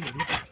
么？